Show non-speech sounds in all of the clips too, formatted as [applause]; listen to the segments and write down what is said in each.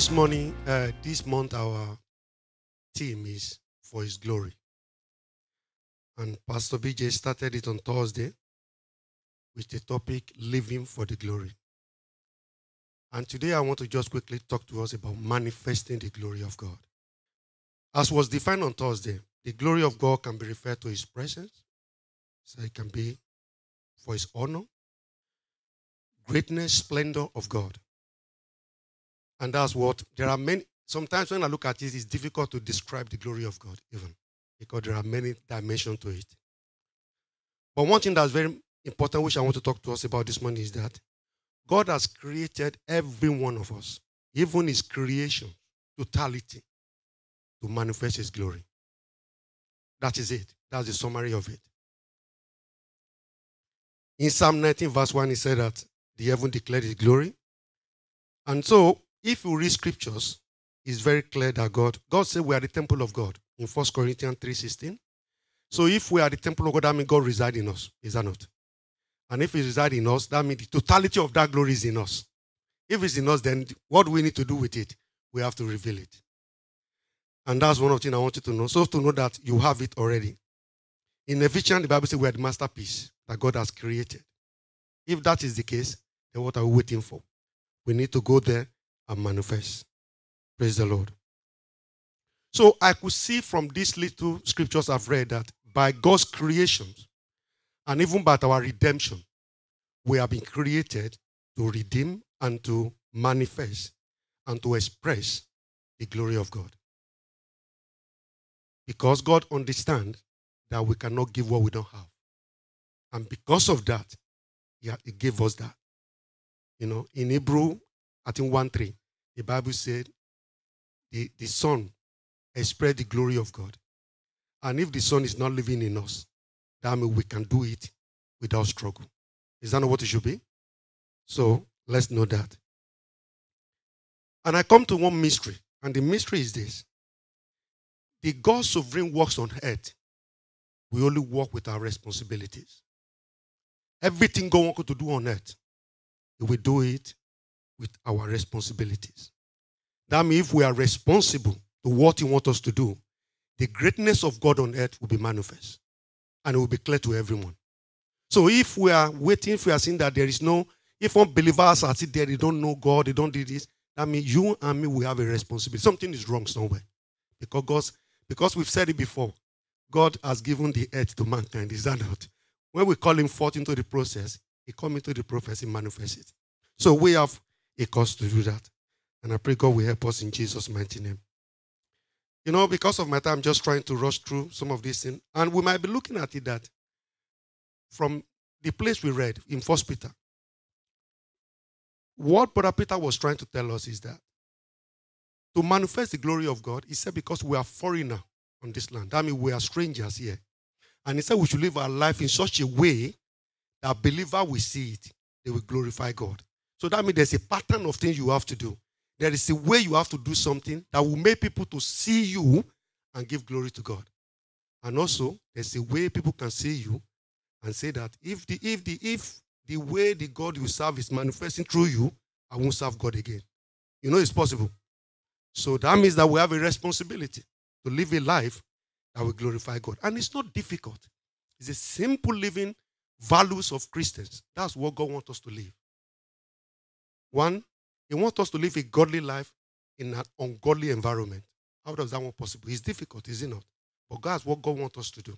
This morning, uh, this month, our theme is for His glory. And Pastor BJ started it on Thursday with the topic Living for the Glory. And today I want to just quickly talk to us about manifesting the glory of God. As was defined on Thursday, the glory of God can be referred to His presence, so it can be for His honor, greatness, splendor of God. And that's what there are many. Sometimes when I look at it, it's difficult to describe the glory of God, even because there are many dimensions to it. But one thing that's very important, which I want to talk to us about this morning, is that God has created every one of us, even His creation, totality, to manifest His glory. That is it. That's the summary of it. In Psalm 19, verse 1, he said that the heaven declared His glory. And so if you read scriptures, it's very clear that God, God said we are the temple of God in 1 Corinthians 3.16. So if we are the temple of God, that means God resides in us. Is that not? And if He resides in us, that means the totality of that glory is in us. If it's in us, then what do we need to do with it? We have to reveal it. And that's one of the things I want you to know. So to know that you have it already. In Ephesians, the Bible says we are the masterpiece that God has created. If that is the case, then what are we waiting for? We need to go there manifest. Praise the Lord. So I could see from these little scriptures I've read that by God's creations and even by our redemption, we have been created to redeem and to manifest and to express the glory of God. Because God understands that we cannot give what we don't have. And because of that, He gave us that. You know, in Hebrew, I think 1 3, the Bible said the, the Son expressed the glory of God. And if the Son is not living in us, that means we can do it without struggle. Is that not what it should be? So let's know that. And I come to one mystery, and the mystery is this the God sovereign works on earth, we only work with our responsibilities. Everything God wants to do on earth, will do it with our responsibilities. That means if we are responsible to what He wants us to do, the greatness of God on earth will be manifest and it will be clear to everyone. So if we are waiting, if we are seeing that there is no, if unbelievers are sitting there, they don't know God, they don't do this, that means you and me will have a responsibility. Something is wrong somewhere. Because God's, because we've said it before, God has given the earth to mankind. Is that not? When we call him forth into the process, he comes into the he manifests it. So we have a cause to do that. And I pray God will help us in Jesus' mighty name. You know, because of my time, I'm just trying to rush through some of these things. And we might be looking at it that from the place we read in First Peter, what Brother Peter was trying to tell us is that to manifest the glory of God, he said, because we are foreigner on this land. That means we are strangers here. And he said we should live our life in such a way that believer will see it. They will glorify God. So that means there's a pattern of things you have to do. There is a way you have to do something that will make people to see you and give glory to God. And also, there's a way people can see you and say that if the if the if the way the God you serve is manifesting through you, I won't serve God again. You know it's possible. So that means that we have a responsibility to live a life that will glorify God. And it's not difficult. It's a simple living values of Christians. That's what God wants us to live. One, He wants us to live a godly life in an ungodly environment. How does that one possible? It's difficult, is it not? But God's what God wants us to do.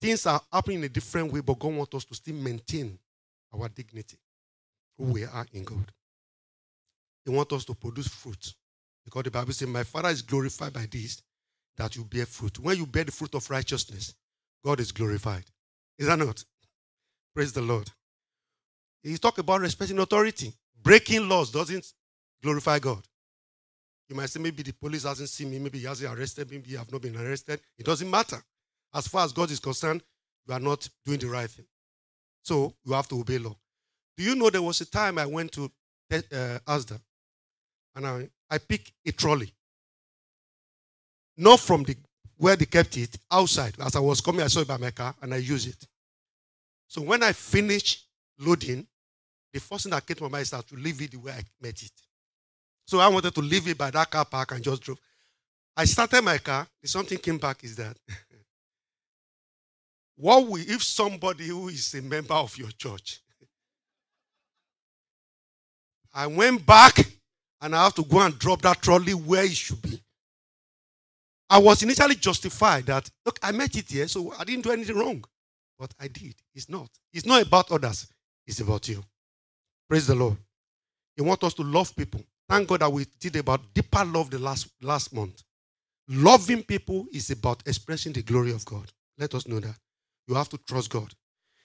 Things are happening in a different way, but God wants us to still maintain our dignity, who we are in God. He wants us to produce fruit. Because the Bible says, My Father is glorified by this, that you bear fruit. When you bear the fruit of righteousness, God is glorified. Is that not? Praise the Lord. He talk about respecting authority. Breaking laws doesn't glorify God. You might say maybe the police hasn't seen me, maybe he hasn't arrested me, maybe you have not been arrested. It doesn't matter. As far as God is concerned, you are not doing the right thing. So you have to obey law. Do you know there was a time I went to uh, Asda and I, I picked a trolley. Not from the where they kept it, outside. As I was coming, I saw it by my car and I used it. So when I finished loading, the first thing that came to my mind is that to leave it the way I met it. So I wanted to leave it by that car park and just drove. I started my car. Something came back is that [laughs] what will if somebody who is a member of your church? [laughs] I went back and I have to go and drop that trolley where it should be. I was initially justified that look, I met it here, so I didn't do anything wrong. But I did. It's not. It's not about others, it's about you. Praise the Lord. He wants us to love people. Thank God that we did about deeper love the last, last month. Loving people is about expressing the glory of God. Let us know that. You have to trust God.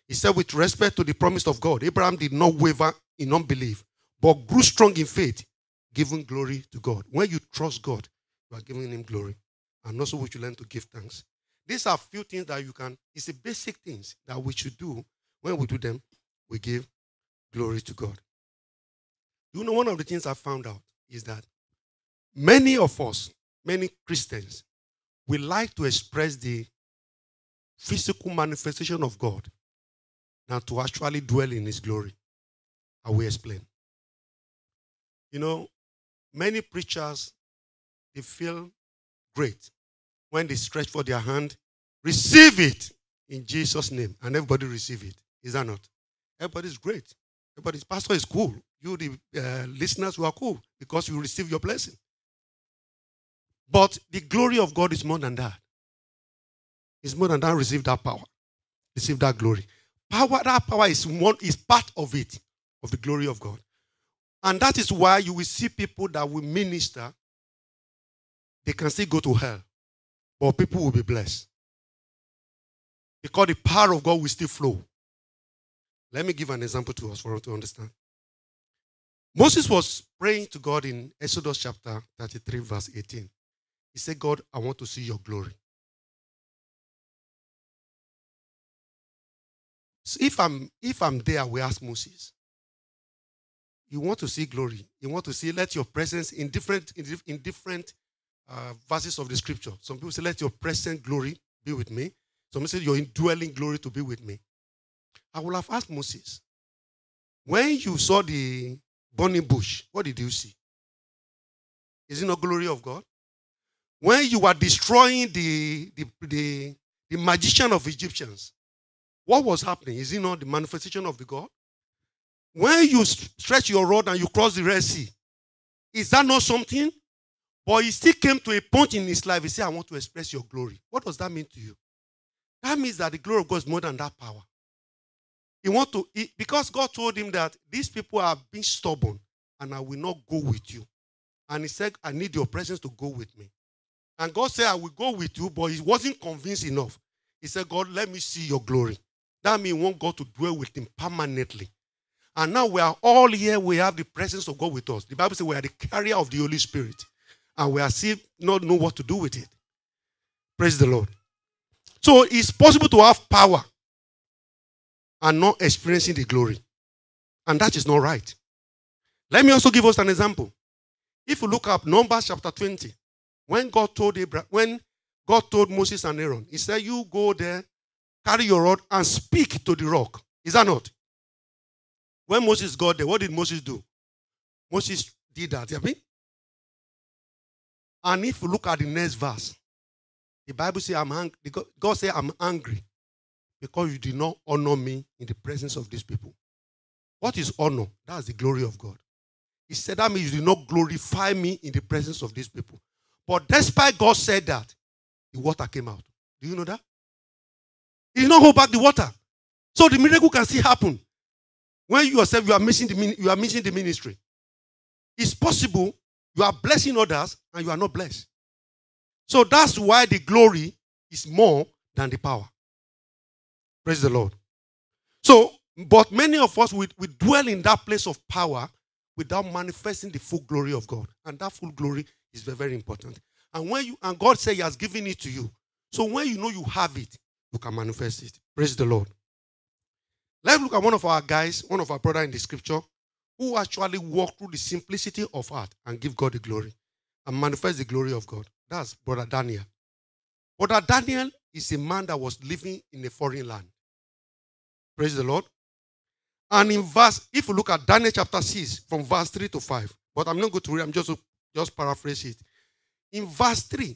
He said, with respect to the promise of God, Abraham did not waver in unbelief, but grew strong in faith, giving glory to God. When you trust God, you are giving Him glory. And also, we should learn to give thanks. These are few things that you can, it's the basic things that we should do. When we do them, we give glory to God. You know, one of the things I found out is that many of us, many Christians, we like to express the physical manifestation of God than to actually dwell in His glory. I will explain. You know, many preachers, they feel great when they stretch for their hand, receive it in Jesus' name, and everybody receive it. Is that not? Everybody's great. Everybody's pastor is cool. You, the uh, listeners, who are cool because you receive your blessing. But the glory of God is more than that. It's more than that. Receive that power. Receive that glory. Power, that power is one is part of it, of the glory of God. And that is why you will see people that will minister, they can still go to hell. But people will be blessed. Because the power of God will still flow. Let me give an example to us for us to understand. Moses was praying to God in Exodus chapter 33, verse 18. He said, God, I want to see your glory. So if I'm if I'm there, we ask Moses. You want to see glory. You want to see let your presence in different in, in different uh, verses of the scripture. Some people say, Let your present glory be with me. Some say, Your indwelling glory to be with me. I will have asked Moses, When you saw the burning bush, what did you see? Is it not glory of God? When you were destroying the, the, the, the magician of Egyptians, what was happening? Is it not the manifestation of the God? When you stretch your rod and you cross the Red Sea, is that not something? But he still came to a point in his life. He said, I want to express your glory. What does that mean to you? That means that the glory of God is more than that power. He want to, he, because God told him that these people have been stubborn and I will not go with you. And he said, I need your presence to go with me. And God said, I will go with you, but he wasn't convinced enough. He said, God, let me see your glory. That means want God to dwell with him permanently. And now we are all here, we have the presence of God with us. The Bible says we are the carrier of the Holy Spirit and we are still not know what to do with it. Praise the Lord. So it's possible to have power and not experiencing the glory. And that is not right. Let me also give us an example. If you look up Numbers chapter 20, when God told Abraham, when God told Moses and Aaron, He said, You go there, carry your rod, and speak to the rock. Is that not? When Moses got there, what did Moses do? Moses did that. You and if you look at the next verse, the Bible says, I'm angry. God said, I'm angry because you did not honor me in the presence of these people. What is honor? That's the glory of God. He said, That means you did not glorify me in the presence of these people. But despite God said that, the water came out. Do you know that? He did not hold back the water. So the miracle can still happen. When you yourself you are missing the you are missing the ministry. It's possible you are blessing others and you are not blessed. So that's why the glory is more than the power. Praise the Lord. So, but many of us we, we dwell in that place of power without manifesting the full glory of God. And that full glory is very, very important. And when you and God said He has given it to you. So when you know you have it, you can manifest it. Praise the Lord. Let's look at one of our guys, one of our brother in the scripture, who actually walk through the simplicity of heart and give God the glory and manifest the glory of God. That's Brother Daniel. Brother Daniel is a man that was living in a foreign land. Praise the Lord. And in verse, if you look at Daniel chapter 6, from verse 3 to 5, but I'm not going to read, I'm just just paraphrase it. In verse 3,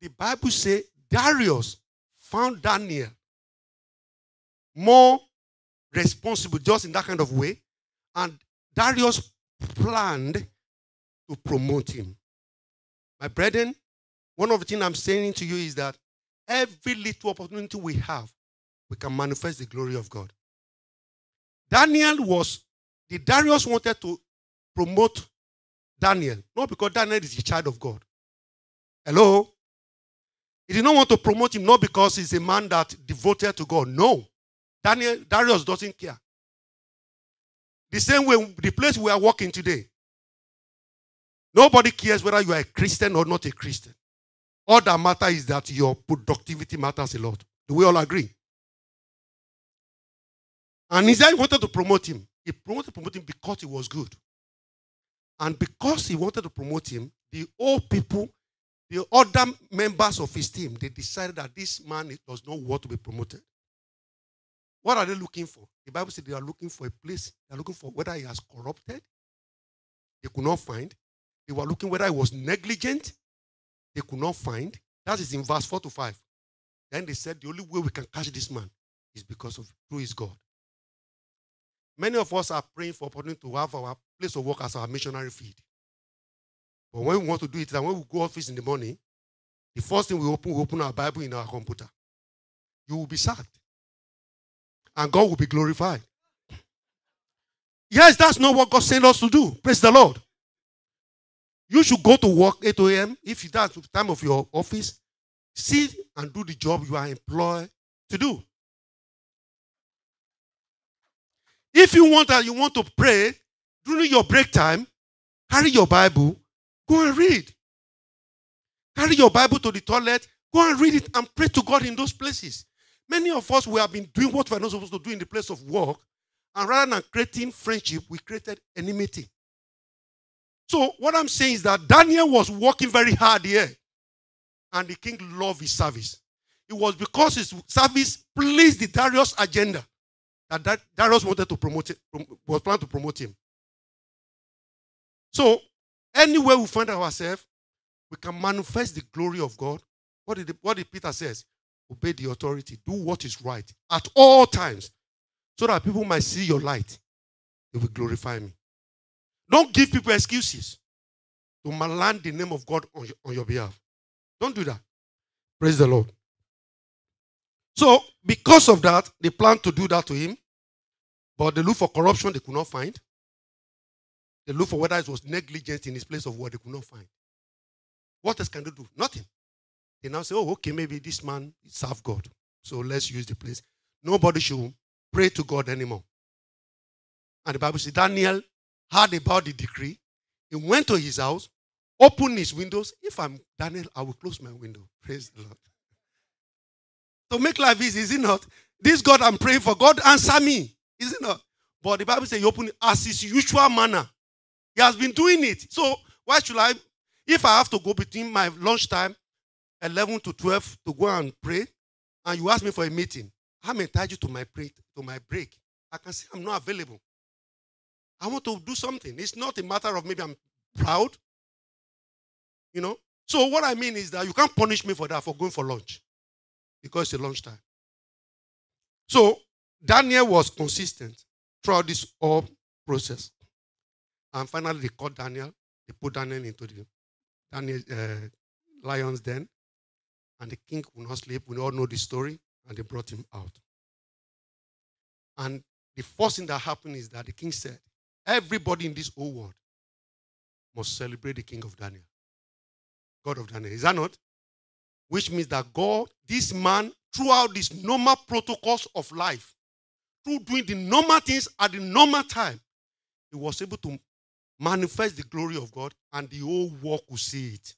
the Bible says Darius found Daniel more responsible just in that kind of way. And Darius planned to promote him. My brethren, one of the things I'm saying to you is that every little opportunity we have, we can manifest the glory of God. Daniel was, the Darius wanted to promote Daniel, not because Daniel is a child of God. Hello? He did not want to promote him, not because he's a man that devoted to God. No. Daniel, Darius doesn't care. The same way, the place we are walking today, nobody cares whether you are a Christian or not a Christian. All that matters is that your productivity matters a lot. Do we all agree? And Israel wanted to promote him. He wanted to promote him because he was good. And because he wanted to promote him, the old people, the other members of his team, they decided that this man does not want to be promoted. What are they looking for? The Bible said they are looking for a place. They are looking for whether he has corrupted. They could not find. They were looking whether he was negligent. They could not find. That is in verse 4 to 5. Then they said the only way we can catch this man is because of through his God. Many of us are praying for opportunity to have our place of work as our missionary field. But when we want to do it, and when we go office in the morning, the first thing we open, we open our Bible in our computer. You will be sacked. And God will be glorified. Yes, that's not what God sent us to do. Praise the Lord. You should go to work 8 a.m. if that's the time of your office. Sit and do the job you are employed to do. If you want that, you want to pray during your break time, carry your Bible, go and read. Carry your Bible to the toilet, go and read it and pray to God in those places. Many of us, we have been doing what we're not supposed to do in the place of work, and rather than creating friendship, we created enmity. So, what I'm saying is that Daniel was working very hard here, and the king loved his service. It was because his service pleased the Darius agenda that Darius wanted to promote it, was planning to promote him. So, anywhere we find ourselves, we can manifest the glory of God. What did, the, what did Peter says? Obey the authority. Do what is right at all times, so that people might see your light. They will glorify me. Don't give people excuses to malign the name of God on your, on your behalf. Don't do that. Praise the Lord. So, because of that, they planned to do that to him. But they look for corruption, they could not find. They look for whether it was negligence in his place of work, they could not find. What else can they do? Nothing. They now say, oh, okay, maybe this man served God. So let's use the place. Nobody should pray to God anymore. And the Bible says Daniel heard about the decree. He went to his house, opened his windows. If I'm Daniel, I will close my window. Praise the Lord. To make life easy, is it not? This God I'm praying for, God answer me. Is it not? But the Bible says he opened as his usual manner. He has been doing it. So why should I, if I have to go between my lunchtime, 11 to 12, to go and pray, and you ask me for a meeting, I'm entitled to my to my break. I can say I'm not available. I want to do something. It's not a matter of maybe I'm proud. You know? So what I mean is that you can't punish me for that for going for lunch. Because it's lunchtime. So Daniel was consistent throughout this whole process. And finally, they caught Daniel. They put Daniel into the Daniel uh, lion's den. And the king would not sleep. We all know the story. And they brought him out. And the first thing that happened is that the king said, Everybody in this whole world must celebrate the king of Daniel. God of Daniel. Is that not? Which means that God, this man, throughout these normal protocols of life, through doing the normal things at the normal time, he was able to manifest the glory of God and the whole world could see it.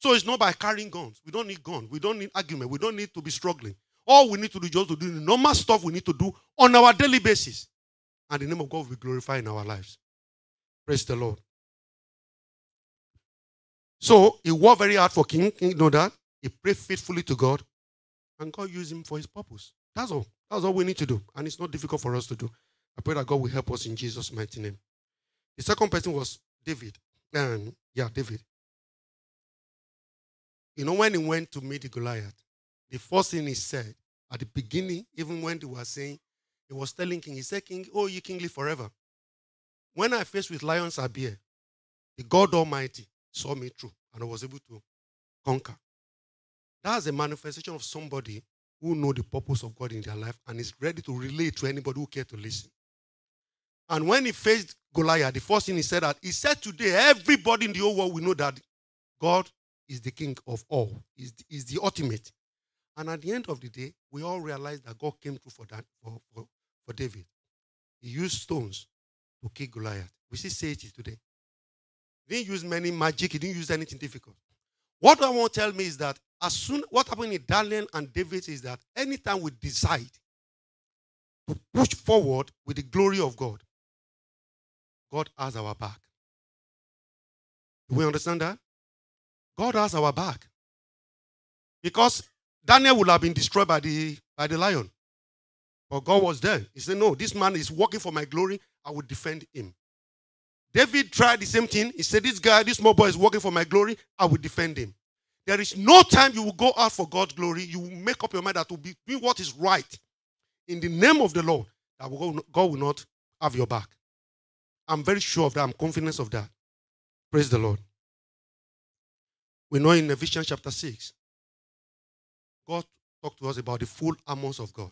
So it's not by carrying guns. We don't need guns. We don't need argument. We don't need to be struggling. All we need to do is just to do the normal stuff we need to do on our daily basis. And the name of God will be glorified in our lives. Praise the Lord. So he worked very hard for King. King know that. He prayed faithfully to God. And God used him for his purpose. That's all. That's all we need to do. And it's not difficult for us to do. I pray that God will help us in Jesus' mighty name. The second person was David. Um, yeah, David. You know, when he went to meet the Goliath, the first thing he said at the beginning, even when they were saying, he was telling King, he said, King, oh, you kingly forever. When I faced with lions and bear, the God Almighty saw me through and I was able to conquer. That's a manifestation of somebody who know the purpose of God in their life and is ready to relate to anybody who care to listen. And when he faced Goliath, the first thing he said that he said today, everybody in the whole world will know that God is the king of all, is the, is the ultimate. And at the end of the day, we all realize that God came through for that for, for, for David. He used stones to kill Goliath. We see it today. He didn't use many magic, he didn't use anything difficult. What I want to tell me is that as soon what happened in Daniel and David is that anytime we decide to push forward with the glory of God, God has our back. Do we understand that? God has our back. Because Daniel would have been destroyed by the by the lion. But God was there. He said, No, this man is working for my glory. I will defend him. David tried the same thing. He said, This guy, this small boy is working for my glory. I will defend him. There is no time you will go out for God's glory. You will make up your mind that to be doing what is right in the name of the Lord, that God will not have your back. I'm very sure of that. I'm confident of that. Praise the Lord. We know in Ephesians chapter 6, God talked to us about the full armors of God.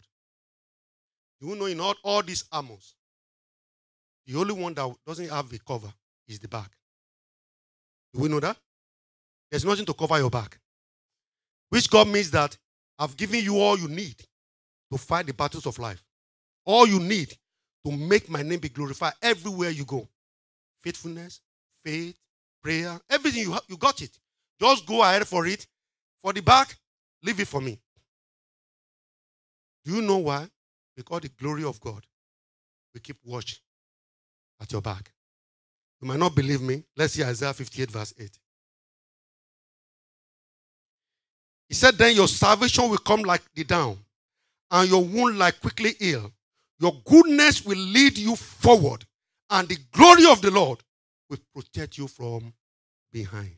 You know, in all, all these armors, the only one that doesn't have a cover is the back. Do we know that? There's nothing to cover your back. Which God means that I've given you all you need to fight the battles of life. All you need to make my name be glorified everywhere you go. Faithfulness, faith, prayer, everything you, you got it. Just go ahead for it. For the back, leave it for me. Do you know why? Because the glory of God will keep watch at your back. You might not believe me. Let's see Isaiah 58, verse 8. He said, Then your salvation will come like the down, and your wound like quickly heal. Your goodness will lead you forward, and the glory of the Lord will protect you from behind.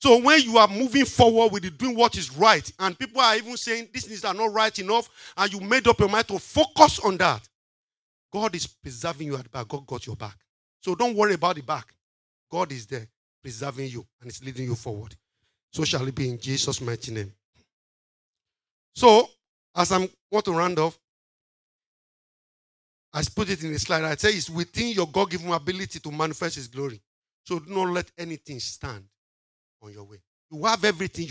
So when you are moving forward with doing what is right, and people are even saying these things are not right enough, and you made up your mind to focus on that, God is preserving you at back. God got your back. So don't worry about the back. God is there preserving you and is leading you forward. So shall it be in Jesus' mighty name. So, as I'm want to round off, I put it in the slide. I say it's within your God-given ability to manifest His glory. So do not let anything stand on your way. You have everything you